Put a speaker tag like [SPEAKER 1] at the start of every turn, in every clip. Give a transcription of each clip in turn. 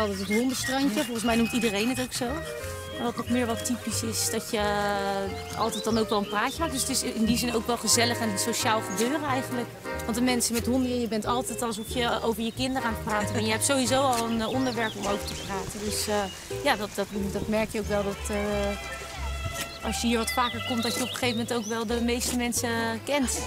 [SPEAKER 1] altijd het hondenstrandje. Volgens mij noemt iedereen het ook zo. Wat nog meer wat typisch is, dat je altijd dan ook wel een praatje maakt. Dus het is in die zin ook wel gezellig en sociaal gebeuren eigenlijk. Want de mensen met honden, je bent altijd alsof je over je kinderen aan het praten bent. Je hebt sowieso al een eh, onderwerp om over te praten. Dus uh, ja, dat, dat, merk je ook wel dat uh, als je hier wat vaker komt, dat je op een gegeven moment ook wel de meeste mensen kent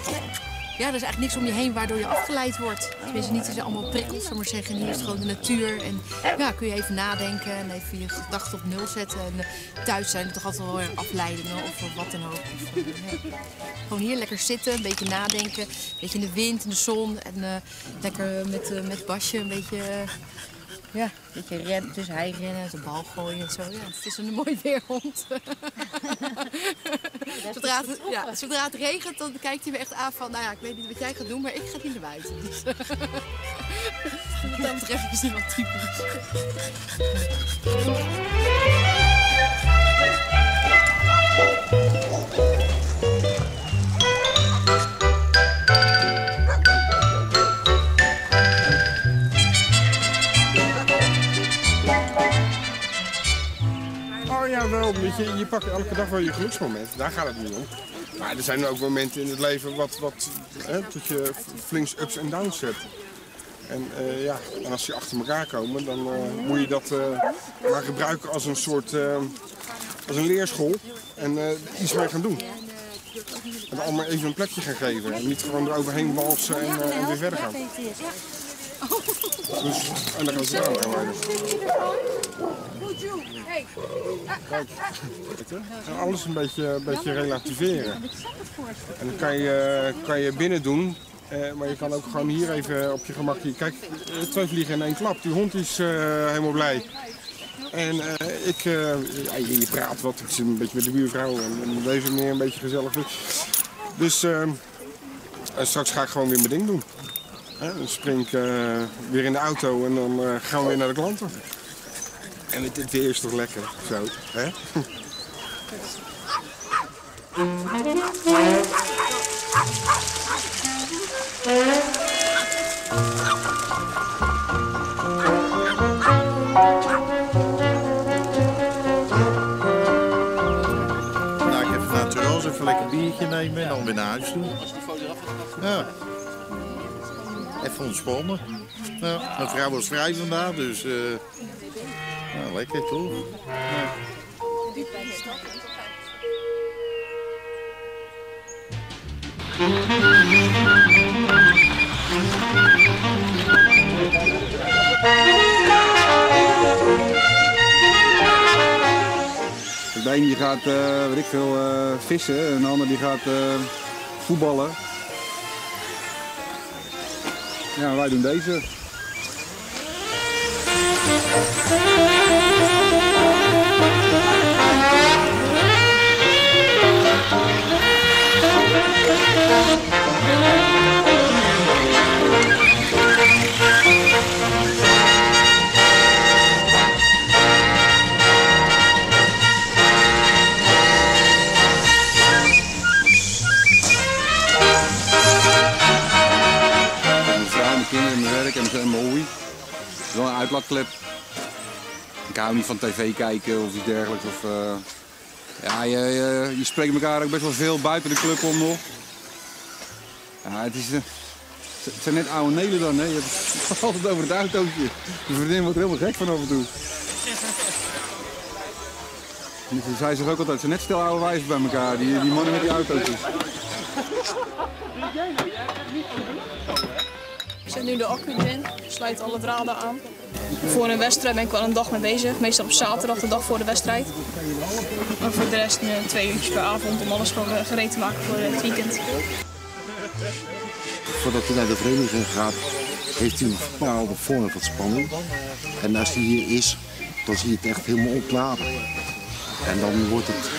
[SPEAKER 2] ja, er is eigenlijk niks om je heen waardoor je afgeleid wordt. Tenminste, niet is allemaal prikkels, maar zeggen. Hier is het gewoon de natuur. En ja, kun je even nadenken en even je gedachten op nul zetten. En uh, thuis zijn er toch altijd wel weer afleidingen of wat dan ook. Uh, gewoon hier lekker zitten, een beetje nadenken. Een beetje in de wind, in de zon. En uh, lekker met, met Basje een beetje ja, een beetje ren, dus hij rennen, de bal gooien en zo. Ja, het is een mooi weerhond. zodra, het, ja, zodra het regent, dan kijkt hij me echt aan van... Nou ja, ik weet niet wat jij gaat doen, maar ik ga niet naar buiten. Dus, wat dat betreft is hij wel typisch.
[SPEAKER 3] Je, je pakt elke dag wel je geluksmoment. Daar gaat het niet om. Maar er zijn ook momenten in het leven wat, wat, hè, dat je flinks ups en downs hebt. En, uh, ja, en als die achter elkaar komen, dan uh, moet je dat uh, maar gebruiken als een soort als een leerschool. En iets mee gaan doen. En allemaal even een plekje gaan geven. En niet gewoon eroverheen walsen en, weer verder gaan. Dus, en dan gaan ze aan gaan Kijk, alles een beetje, een beetje relativeren. En dan kan je, kan je binnen doen, eh, maar je kan ook gewoon hier even op je gemak. Kijk, eh, twee vliegen in één klap. Die hond is uh, helemaal blij. En ik, uh, je praat wat, ik zit een beetje met de buurvrouw en, en deze meer een beetje gezellig. Dus uh, straks ga ik gewoon weer mijn ding doen. Dan spring ik weer in de auto en dan gaan we weer naar de klanten. En het, het weer is toch lekker, zo, hè?
[SPEAKER 4] Nou, lekker biertje nemen en dan weer naar huis toe. Ja. Even ontspannen. Ja, mijn vrouw was vrij vandaag, dus... Uh, lekker toch? Ja.
[SPEAKER 5] De een die gaat, uh, weet ik veel, uh, vissen en de ander die gaat uh, voetballen. Ja, wij doen deze. Ik hou niet van tv kijken of iets dergelijks. Of, uh, ja, je, je, je, spreekt elkaar ook best wel veel buiten de club om nog. Ja, het, is, uh, zijn net oude Nelen dan, hè. Je hebt het altijd over het autootje. De vriendin wordt helemaal gek van af en toe. En zij zegt ook altijd, ze net stel oude wijzen bij elkaar, die, die mannen met die autootjes.
[SPEAKER 6] zet nu de accu erin, sluit alle draden aan. Voor een wedstrijd ben ik wel een dag mee bezig, meestal op zaterdag, de dag voor de wedstrijd. Maar voor de rest nu twee uurtjes per avond om alles gewoon eh, gereed te maken voor het weekend.
[SPEAKER 7] Voordat hij naar de vereniging gaat, heeft hij een bepaalde vorm van spanning. En als hij hier is, dan zie je het echt helemaal opladen. En dan wordt het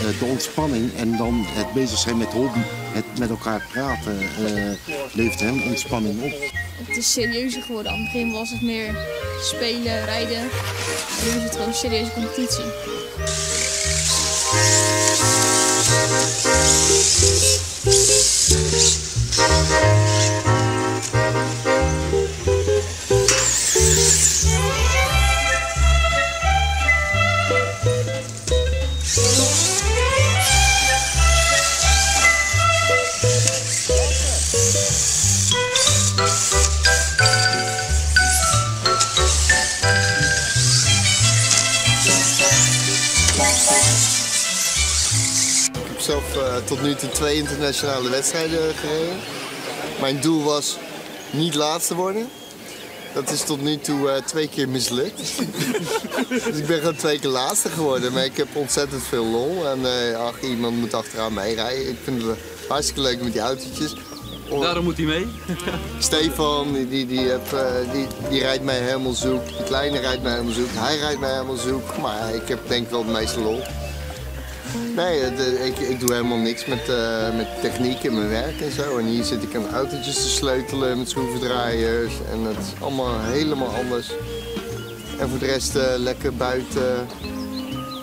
[SPEAKER 7] eh, de ontspanning en dan het bezig zijn met hobby, het met elkaar praten, uh, levert hem ontspanning op.
[SPEAKER 6] Het is serieuzer geworden. Aan het begin was het meer spelen, rijden. En nu is het gewoon een serieuze competitie.
[SPEAKER 8] Zelf eh, tot nu toe twee internationale wedstrijden gereden. Mijn doel was niet laatste worden. Dat is tot nu toe eh, twee keer mislukt. dus ik ben gewoon twee keer laatste geworden. Maar ik heb ontzettend veel lol. En eh, ach, iemand moet achteraan mij rijden. Ik vind het hartstikke leuk met die autootjes.
[SPEAKER 9] Daarom moet hij mee.
[SPEAKER 8] Stefan, die, die, die, heb, die, die rijdt mij helemaal zoek. Die kleine rijdt mij helemaal zoek. Hij rijdt mij helemaal zoek. Maar ik heb denk ik wel het meeste lol. Nee, eh, ik, ik doe helemaal niks met, eh, met techniek in mijn werk en zo. En hier zit ik aan autootjes te sleutelen met schroevendraaiers. En het is allemaal helemaal anders. En voor de rest eh, lekker buiten.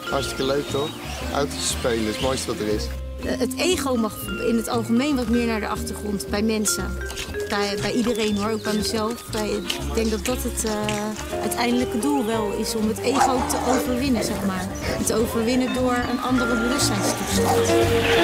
[SPEAKER 8] Hartstikke leuk toch? Autootjes spelen is het mooiste wat er is.
[SPEAKER 1] Het ego mag in het algemeen wat meer naar de achtergrond bij mensen. Bij, bij iedereen hoor, ook bij mezelf. Ik denk dat dat het eh, uiteindelijke doel wel is om het ego te overwinnen, zeg maar. Het overwinnen door een andere bewustzijnstoestand.